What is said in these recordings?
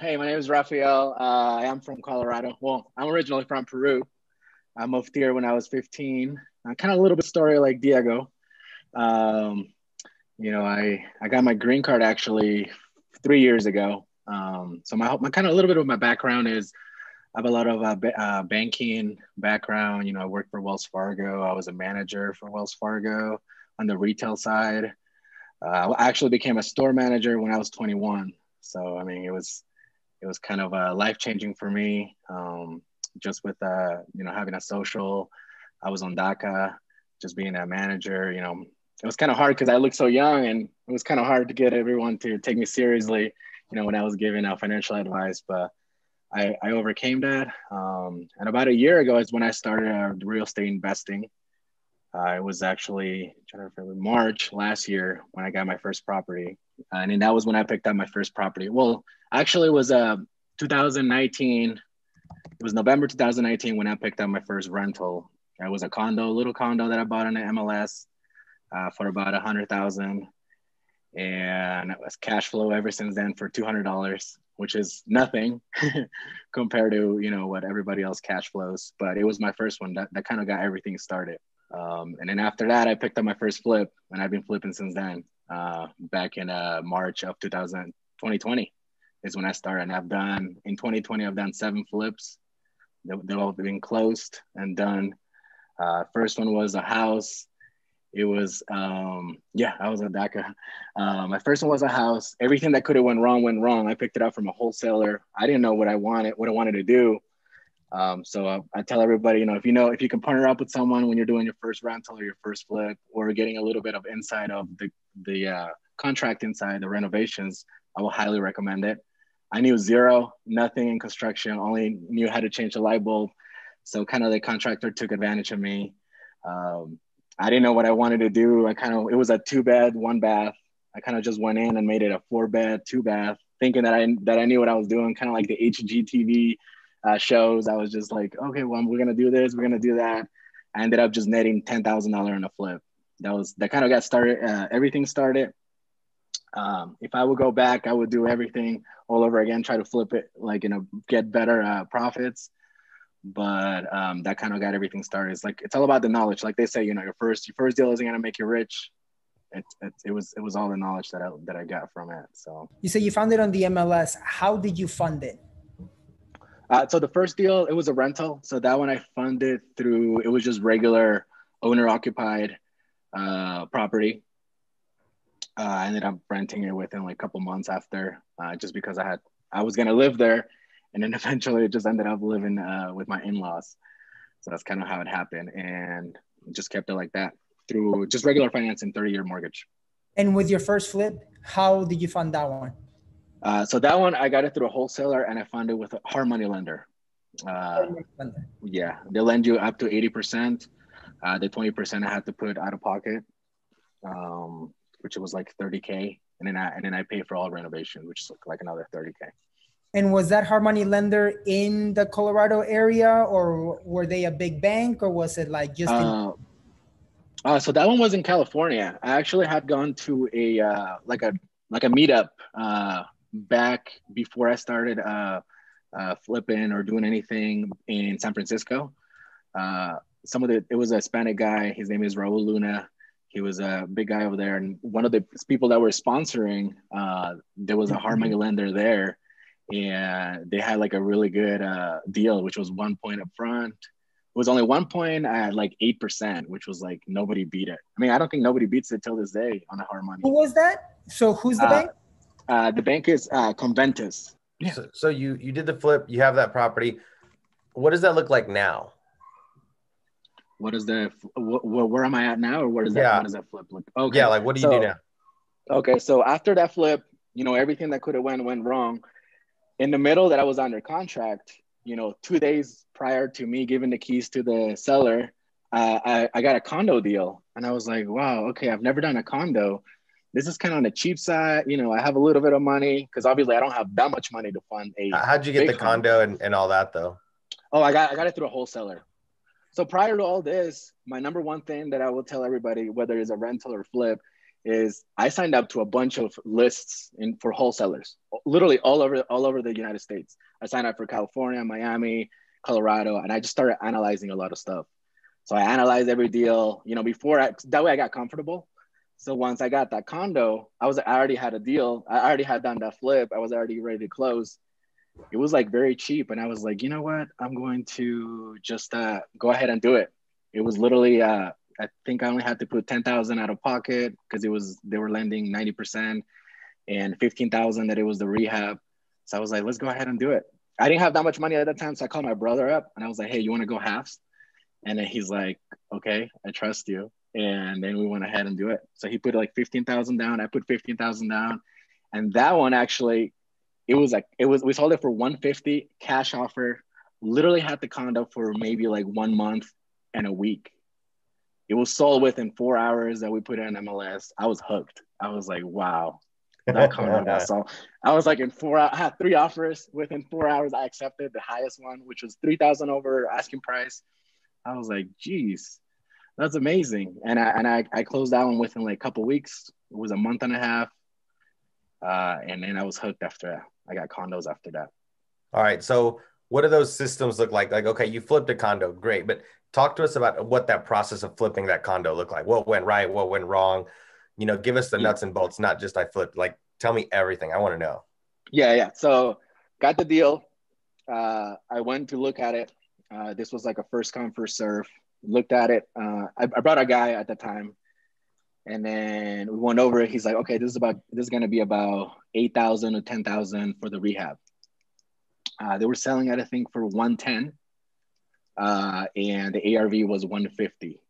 Hey, my name is Rafael. Uh, I am from Colorado. Well, I'm originally from Peru. I moved here when I was 15. Uh, kind of a little bit story like Diego. Um, you know, I I got my green card actually three years ago. Um, so my my kind of a little bit of my background is I have a lot of uh, uh, banking background. You know, I worked for Wells Fargo. I was a manager for Wells Fargo on the retail side. Uh, I actually became a store manager when I was 21. So I mean, it was it was kind of uh, life changing for me. Um, just with uh, you know having a social, I was on DACA, just being a manager. You know, it was kind of hard because I looked so young, and it was kind of hard to get everyone to take me seriously. You know, when I was giving out financial advice, but I, I overcame that. Um, and about a year ago is when I started uh, real estate investing. Uh, it was actually March last year when I got my first property, and that was when I picked up my first property. Well, actually, it was uh, 2019. It was November 2019 when I picked up my first rental. It was a condo, a little condo that I bought in the MLS uh, for about a hundred thousand, and it was cash flow ever since then for two hundred dollars, which is nothing compared to you know what everybody else cash flows. But it was my first one that that kind of got everything started. Um, and then after that, I picked up my first flip, and I've been flipping since then. Uh, back in uh, March of 2000, 2020 is when I started. I've done in 2020, I've done seven flips. They, they've all been closed and done. Uh, first one was a house. It was um, yeah, I was at DACA. Uh, my first one was a house. Everything that could have went wrong went wrong. I picked it up from a wholesaler. I didn't know what I wanted, what I wanted to do. Um, so I, I, tell everybody, you know, if you know, if you can partner up with someone when you're doing your first rental or your first flip, or getting a little bit of insight of the the uh, contract inside the renovations, I will highly recommend it. I knew zero, nothing in construction, only knew how to change a light bulb. So kind of the contractor took advantage of me. Um, I didn't know what I wanted to do. I kind of it was a two bed, one bath. I kind of just went in and made it a four bed, two bath, thinking that I that I knew what I was doing, kind of like the HGTV uh, shows. I was just like, okay, well, we're gonna do this, we're gonna do that. I ended up just netting ten thousand dollar in a flip. That was that kind of got started. Uh, everything started. Um, if I would go back, I would do everything all over again, try to flip it, like you know, get better uh, profits. But um, that kind of got everything started. It's like it's all about the knowledge. Like they say, you know, your first your first deal isn't gonna make you rich. It, it, it was it was all the knowledge that I that I got from it. So you say you found it on the MLS. How did you fund it? Uh, so the first deal, it was a rental. So that one I funded through, it was just regular owner occupied uh, property. Uh, I ended up renting it within like a couple months after, uh, just because I had, I was gonna live there, and then eventually it just ended up living uh, with my in-laws. So that's kind of how it happened, and just kept it like that through just regular financing, 30-year mortgage. And with your first flip, how did you fund that one? Uh, so that one I got it through a wholesaler and I found it with a hard money lender. Uh, yeah, they lend you up to 80%. Uh, the 20% I had to put out of pocket, um, which was like 30K. And then I, and then I pay for all renovation, which is like another 30K. And was that hard money lender in the Colorado area or were they a big bank or was it like just? In- uh, uh, so that one was in California. I actually had gone to a, uh, like a, like a meetup, uh, back before I started uh, uh, flipping or doing anything in San Francisco. Uh, some of the it was a Hispanic guy. His name is Raul Luna. He was a big guy over there, and one of the people that were sponsoring, uh, there was a hard money lender there, and they had like a really good uh, deal, which was one point up front. It was only one point at like eight percent, which was like nobody beat it. I mean, I don't think nobody beats it till this day on a hard money. Who was that? So who's the uh, bank? Uh, the bank is uh, Conventus. Yeah. So, so you you did the flip. You have that property. What does that look like now? What is the wh- where am I at now, or what is that? Yeah. What does that flip look? Okay. Yeah, like what do you so, do now? Okay, so after that flip, you know everything that could have went went wrong. In the middle, that I was under contract. You know, two days prior to me giving the keys to the seller, uh, I, I got a condo deal, and I was like, wow, okay, I've never done a condo this is kind of on the cheap side. You know, I have a little bit of money because obviously I don't have that much money to fund a. How'd you get the condo and, and all that though? Oh, I got I got it through a wholesaler. So prior to all this, my number one thing that I will tell everybody, whether it's a rental or flip, is I signed up to a bunch of lists in for wholesalers literally all over all over the United States. I signed up for California, Miami, Colorado, and I just started analyzing a lot of stuff. So I analyzed every deal, you know, before I, that way I got comfortable. So once I got that condo, I was I already had a deal. I already had done that flip. I was already ready to close. It was like very cheap, and I was like, you know what? I'm going to just uh, go ahead and do it. It was literally, uh, I think I only had to put ten thousand out of pocket because it was they were lending ninety percent, and fifteen thousand that it was the rehab. So I was like, let's go ahead and do it. I didn't have that much money at that time, so I called my brother up and I was like, hey, you want to go halves? And then he's like, okay, I trust you. And then we went ahead and do it. So he put like 15,000 down. I put 15,000 down. And that one actually, it was like, it was, we sold it for 150 cash offer, literally had the condo for maybe like one month and a week. It was sold within four hours that we put in MLS. I was hooked. I was like, wow, that condo got sold. I was like in four, I had three offers within four hours. I accepted the highest one, which was 3,000 over asking price. I was like, geez, that's amazing. And I and I, I closed that one within like a couple weeks. It was a month and a half. Uh, and then I was hooked after that. I got condos after that. All right. So what do those systems look like? Like, okay, you flipped a condo, great, but talk to us about what that process of flipping that condo looked like. What went right? What went wrong? You know, give us the nuts and bolts, not just I flipped. Like, tell me everything. I want to know. Yeah, yeah. So got the deal. Uh, I went to look at it. Uh, this was like a first come first serve. Looked at it. Uh, I, I, brought a guy at the time, and then we went over it. He's like, "Okay, this is about this is to be about eight thousand or ten thousand for the rehab." Uh, they were selling it, I think, for one ten, uh, and the ARV was one fifty.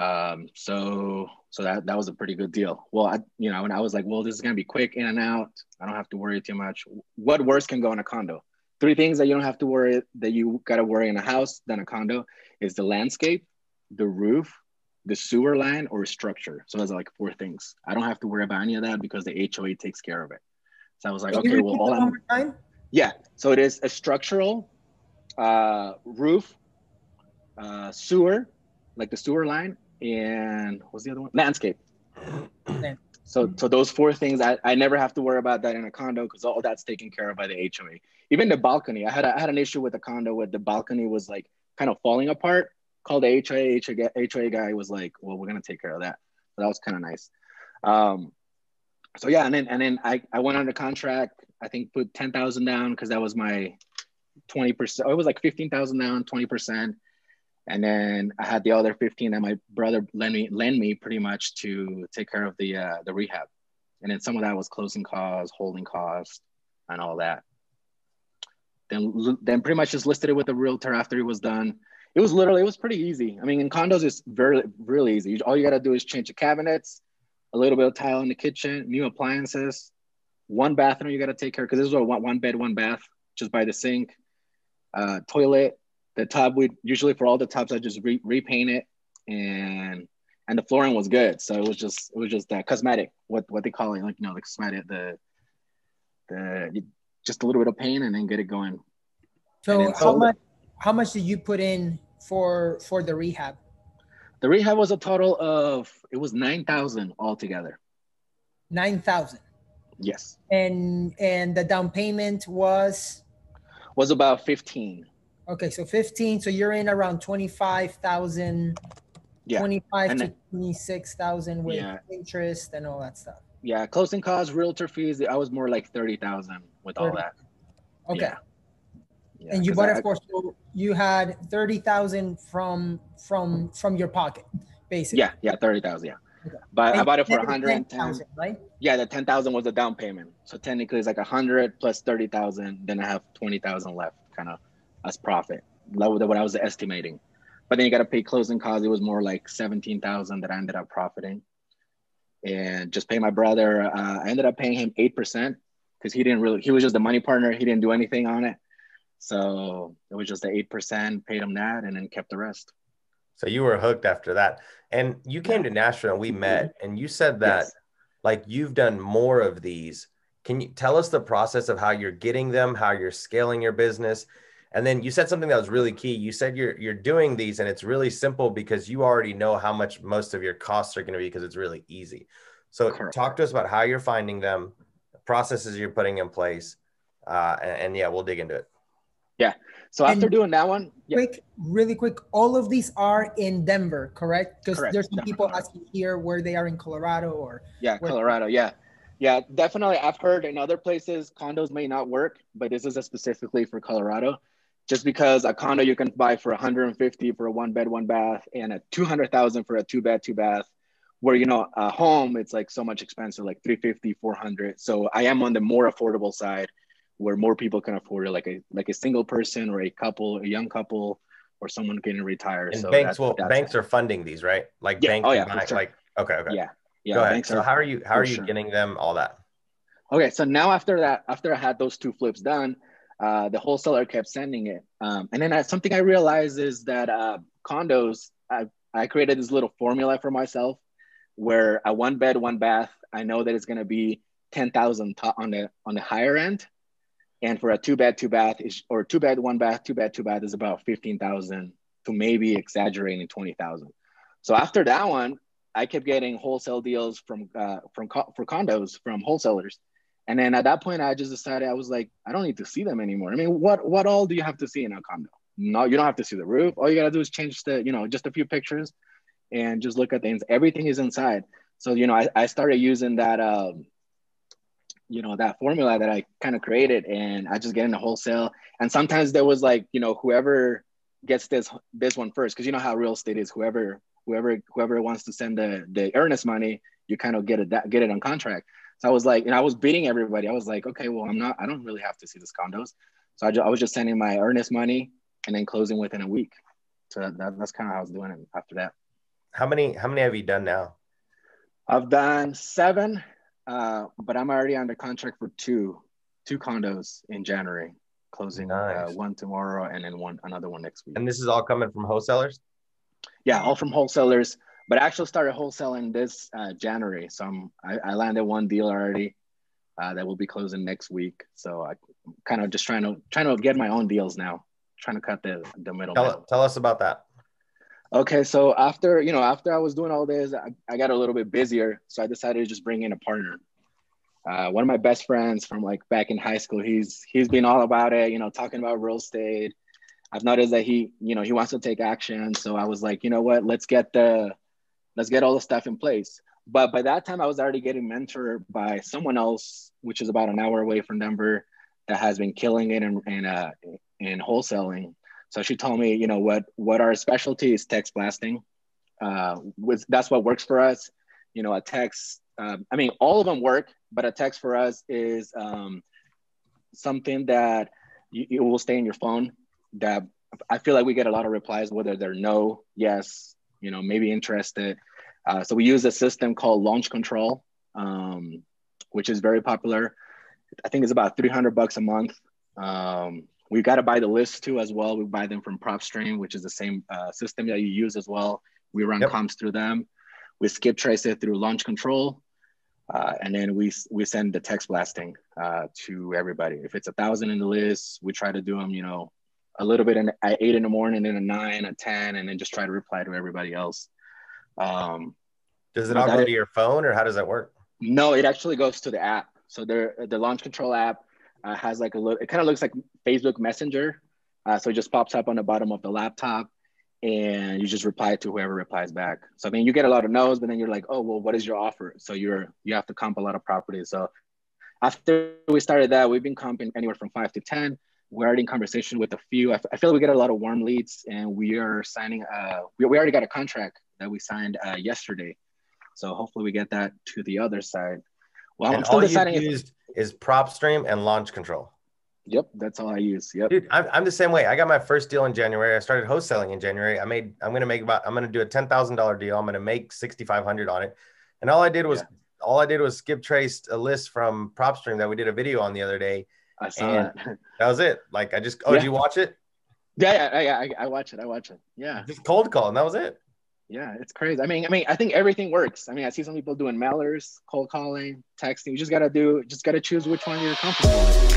Um, so so that that was a pretty good deal. Well, I you know, and I was like, well, this is gonna be quick in and out. I don't have to worry too much. What worse can go in a condo? three things that you don't have to worry that you got to worry in a house than a condo is the landscape, the roof, the sewer line, or structure. So that's like four things. I don't have to worry about any of that because the HOA takes care of it. So I was like, Can okay, well, all I'm, yeah. So it is a structural uh, roof, uh, sewer, like the sewer line, and what's the other one? Landscape. So, so those four things, I, I never have to worry about that in a condo because all that's taken care of by the HOA. Even the balcony, I had a, I had an issue with the condo where the balcony was like kind of falling apart. Called the HOA, HOA guy was like, "Well, we're gonna take care of that." So that was kind of nice. Um, so yeah, and then and then I, I went under contract. I think put ten thousand down because that was my twenty percent. It was like fifteen thousand down, twenty percent and then I had the other 15 that my brother lent me lend me pretty much to take care of the uh, the rehab, and then some of that was closing costs, holding costs, and all that. Then then pretty much just listed it with a realtor after it was done. It was literally it was pretty easy. I mean, in condos it's very really easy. All you gotta do is change the cabinets, a little bit of tile in the kitchen, new appliances, one bathroom you gotta take care because this is a one, one bed, one bath, just by the sink, uh, toilet, the tub we usually for all the tubs I just re- repaint it and and the flooring was good. So it was just it was just that cosmetic, what what they call it, like you know, the cosmetic, the the just a little bit of paint and then get it going. So how much how much did you put in for for the rehab? The rehab was a total of it was nine thousand altogether. Nine thousand. Yes. And and the down payment was was about fifteen. Okay, so 15. So you're in around 25,000, yeah. 25 and to 26,000 with yeah. interest and all that stuff. Yeah, closing costs, realtor fees. I was more like 30,000 with 30. all that. Okay. Yeah. Yeah, and you bought it for so you had 30,000 from from from your pocket basically. Yeah, yeah, 30,000, yeah. Okay. But and I bought it for 110,000, right? Yeah, the 10,000 was a down payment. So technically it's like 100 plus 30,000, then I have 20,000 left kind of as profit, lower than what I was estimating. But then you got to pay closing costs. It was more like seventeen thousand that I ended up profiting, and just pay my brother. Uh, I ended up paying him eight percent because he didn't really. He was just the money partner. He didn't do anything on it, so it was just the eight percent. Paid him that, and then kept the rest. So you were hooked after that, and you came to Nashville and we met, and you said that yes. like you've done more of these. Can you tell us the process of how you're getting them, how you're scaling your business? And then you said something that was really key. You said you're you're doing these and it's really simple because you already know how much most of your costs are going to be because it's really easy. So Correct. talk to us about how you're finding them, processes you're putting in place. Uh, and, and yeah, we'll dig into it. Yeah. So after and doing that one, yeah. quick, really quick, all of these are in Denver, correct? Because there's some people asking here where they are in Colorado or yeah, Colorado. Yeah, yeah, definitely. I've heard in other places condos may not work, but this is specifically for Colorado. Just because a condo you can buy for 150 for a one bed, one bath, and a 200,000 for a two bed, two bath, where you know a home it's like so much expensive, like 350, 400. So I am on the more affordable side, where more people can afford it, like a like a single person or a couple, a young couple, or someone getting retired. And so banks will banks are funding these, right? Like yeah. banks, oh, yeah, sure. like okay, okay, yeah, yeah. Go ahead. So how are you how are you sure. getting them all that? Okay, so now after that, after I had those two flips done, uh, the wholesaler kept sending it, um, and then I, something I realized is that uh, condos. I I created this little formula for myself, where a one bed, one bath, I know that it's gonna be ten thousand on the on the higher end, and for a two bed, two bath is or two bed, one bath, two bed, two bath is about fifteen thousand to maybe exaggerating twenty thousand. So after that one, I kept getting wholesale deals from uh, from for condos from wholesalers, and then at that point, I just decided I was like, I don't need to see them anymore. I mean, what what all do you have to see in a condo? No, you don't have to see the roof. All you gotta do is change the, you know, just a few pictures, and just look at things. Everything is inside. So you know, I, I started using that, um, you know, that formula that I kind of created, and I just get into wholesale. And sometimes there was like, you know, whoever gets this this one first, because you know how real estate is. Whoever whoever whoever wants to send the the earnest money, you kind of get it that get it on contract. So I was like, and I was beating everybody. I was like, okay, well, I'm not, I don't really have to see this condos. So I, just, I was just sending my earnest money and then closing within a week. So that, that's kind of how I was doing it after that. How many, how many have you done now? I've done seven, uh, but I'm already under contract for two, two condos in January, closing uh, nice. uh, one tomorrow and then one, another one next week. And this is all coming from wholesalers? Yeah, all from wholesalers. But I actually started wholesaling this uh, January. So I'm, I, I, landed one deal already uh, that will be closing next week. So I kind of just trying to trying to get my own deals now, trying to cut the the middle. Tell, tell us about that. Okay, so after you know after I was doing all this, I, I got a little bit busier, so I decided to just bring in a partner. Uh, one of my best friends from like back in high school, he's he's been all about it, you know, talking about real estate, I've noticed that he, you know, he wants to take action. So I was like, you know what, let's get the, let's get all the stuff in place. But by that time, I was already getting mentored by someone else, which is about an hour away from Denver, that has been killing it in in, uh, in wholesaling. So she told me, you know, what what our specialty is text blasting. Uh, with that's what works for us. You know, a text. Um, I mean, all of them work, but a text for us is um, something that you, it will stay in your phone that I feel like we get a lot of replies, whether they're no, yes, you know, maybe interested. Uh, so we use a system called Launch Control, um, which is very popular. I think it's about 300 bucks a month. Um, we got to buy the list too as well. We buy them from PropStream, which is the same uh, system that you use as well. We run yep. comps through them. We skip trace it through Launch Control. Uh, and then we we send the text blasting uh, to everybody. If it's a thousand in the list, we try to do them, you know, a little bit in, at eight in the morning, then a nine, a 10, and then just try to reply to everybody else. Um, does it all go to your phone or how does that work? No, it actually goes to the app. So the, the launch control app uh, has like a little, it kind of looks like Facebook Messenger. Uh, so it just pops up on the bottom of the laptop and you just reply to whoever replies back. So I mean, you get a lot of no's, but then you're like, oh, well, what is your offer? So you're, you have to comp a lot of properties. So after we started that, we've been comping anywhere from five to 10 we're already in conversation with a few. I, feel like we get a lot of warm leads, and we are signing. Uh, we, we already got a contract that we signed uh, yesterday, so hopefully we get that to the other side. Well, and I'm still deciding. Used if, is PropStream and Launch Control. Yep, that's all I use. Yep, dude, I'm, I'm the same way. I got my first deal in January. I started wholesaling in January. I made. I'm gonna make about. I'm gonna do a ten thousand dollar deal. I'm gonna make sixty five hundred on it, and all I did was. Yeah. All I did was skip traced a list from PropStream that we did a video on the other day, I saw that. that was it. Like I just oh, yeah. did you watch it? Yeah, yeah, yeah. I, I watch it. I watch it. Yeah. Just cold call, and that was it. Yeah, it's crazy. I mean, I mean, I think everything works. I mean, I see some people doing mailers, cold calling, texting. You just gotta do, just gotta choose which one you're comfortable with.